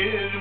give